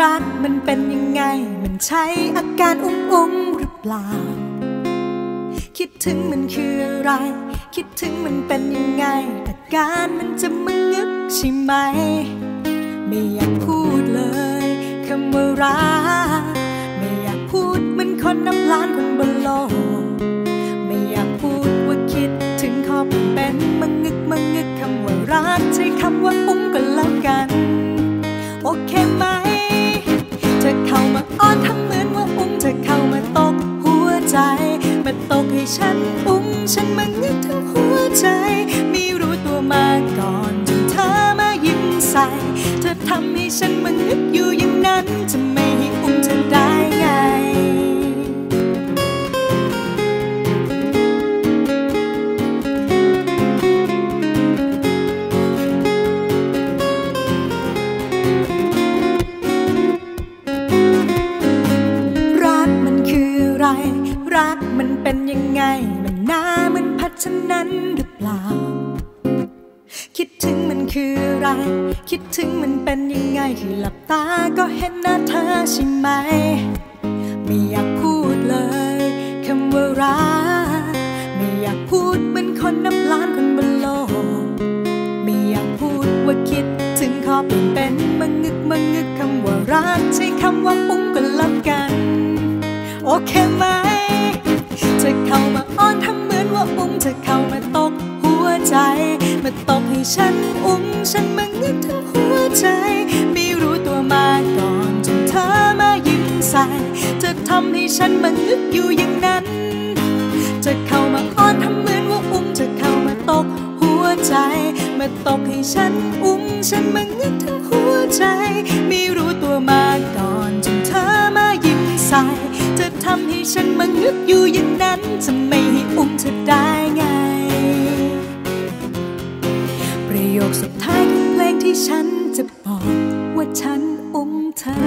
รักมันเป็นยังไง มันใช่อาการอุ้มอุ้มหรือเปล่า คิดถึงมันคืออะไร คิดถึงมันเป็นยังไง อาการมันจะมึงึกใช่ไหม ไม่อยากพูดเลยคำว่ารักไม่อยากพูดมันคนนับล้านคนบนโลก ไม่อยากพูดว่าคิดถึงขอเป็นมึงงึกมึง ฉันอุ้มฉันมันนึกถึงหัวใจ ไม่รู้ตัวมาก่อนจนเธอมายิ้มใส่ เธอทำให้ฉันมันนึกอยู่อย่างนั้นจะ เป็นยังไง มันน่ามันพัชนั้นหรือเปล่า คิดถึงมันคืออะไร คิดถึงมันเป็นยังไงคือหลับตาก็เห็นหน้าเธอใช่ไหม ไม่อยากพูดเลยคำว่ารักไม่อยากพูดเหมือนคนนับล้านคนบนโลก ไม่อยากพูดว่าคิดถึงขอเปลี่ยนเป็นมังงึกมังงึกคำว่ารักใช้คำว่าอุ้มก็แล้วกัน โอเคไหม เธอเข้ามาอ้อนทำเหมือนว่าอุ้มเธอเข้ามาตกหัวใจ มาตกให้ฉันอุ้มฉันมังงึกทั้งหัวใจ ไม่รู้ตัวมาก่อนจนเธอมายิ้มใส่เธอทำให้ฉันมังงึกอยู่อย่างนั้น จะเข้ามาอ้อนทำเหมือนว่าอุ้มจะเข้ามาตกหัวใจ มาตกให้ฉันอุ้มฉันมังึกทั้งหัวใจ ไม่รู้ตัวมาก่อน ฉันมังนึกอยู่อย่างนั้นจะไม่ให้อุ้มเธอได้ไง ประโยคสุดท้ายของเพลงที่ฉันจะบอกว่าฉันอุ้มเธอ